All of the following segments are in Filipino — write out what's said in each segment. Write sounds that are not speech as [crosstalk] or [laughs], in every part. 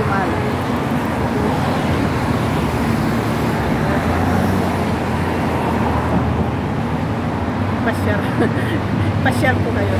ngayon dumala. Pasyal. [laughs] Pasyal po kayo.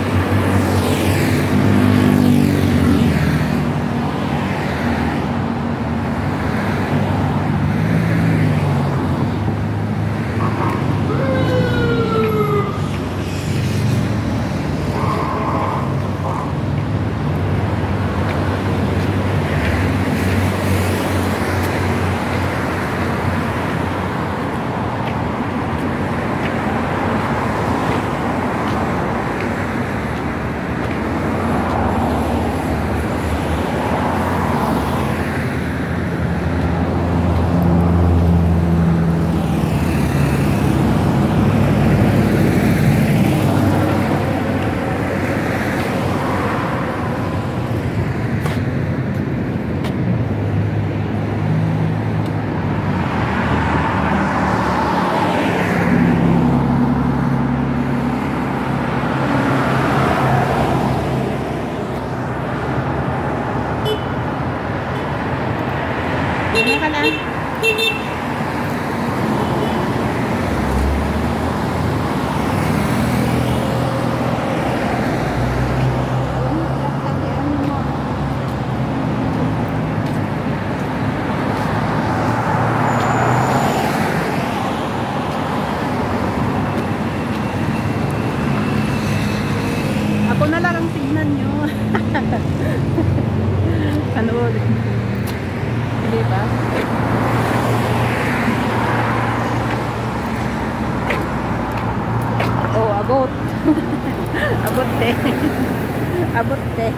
Ano ka na? Ako na lang ang tignan nyo. [laughs] Panood. Di ba? Oh, abot. [laughs] abot te. [laughs] abot te.